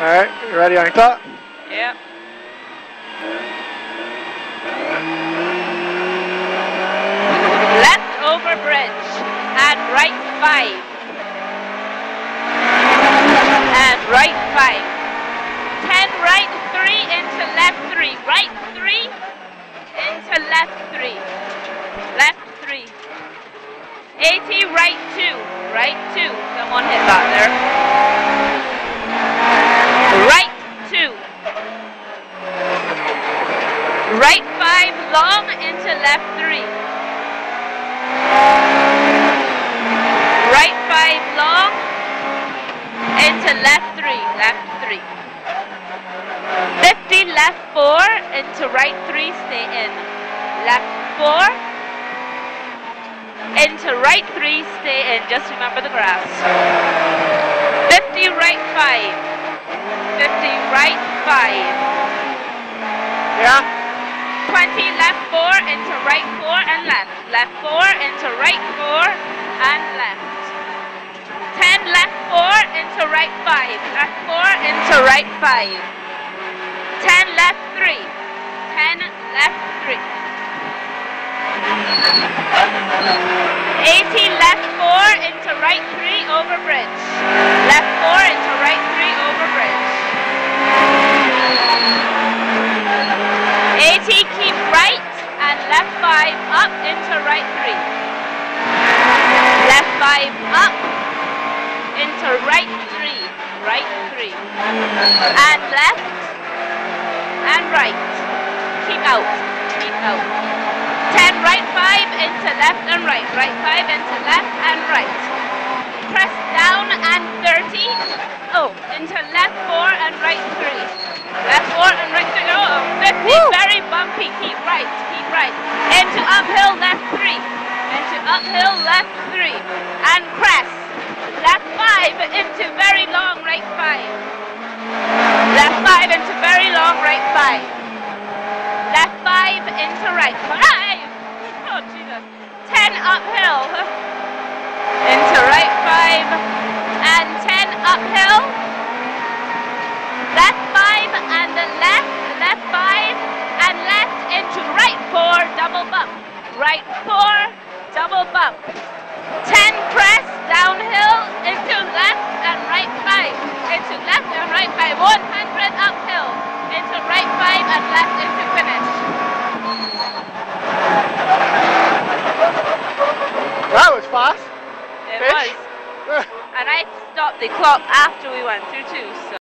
Alright, you ready on your clock? Yep. Left over bridge and right five. And right five. Ten right three into left three. Right three into left three. Left three. 80 right two. Right two. Someone hit that there. Right two. Right five long into left three. Right five long into left three. Left three. 50 left four into right three. Stay in. Left four into right three. Stay in. Just remember the grass. 50 right five. 50 right five. Yeah? 20 left 4 into right 4 and left. Left 4 into right 4 and left. 10 left 4 into right 5. Left 4 into right 5. 10 left 3. 10 left 3. 80 left 4 into right 3 over bridge. Left 4 into right 3 over bridge. 80 keep right and left 5 up into right 3. Left 5 up into right 3. Right 3. And left and right. Keep out. Keep out. 10 right 5 into left and right. Right 5 into left and right. Press down and 30. Oh, into left 4 and right 3. Left 4 and right 3. Oh, 50. Woo. Very bumpy. Keep right. Keep right. Into uphill left 3. Into uphill left 3. And press. Left 5 into very long right 5. Left 5 into very long right 5. Left 5 into 5. Oh, Jesus. 10 uphill. Into right 5. And 10 uphill. Left 5 and the left. Left 5 and left into right 4. Double bump. Right 4. Double bump. 10 press downhill into left and right 5. Into left and right 5. 100 uphill. Into right 5 and left into finish. That was fast. It Fish. was. And I stopped the clock after we went through twos.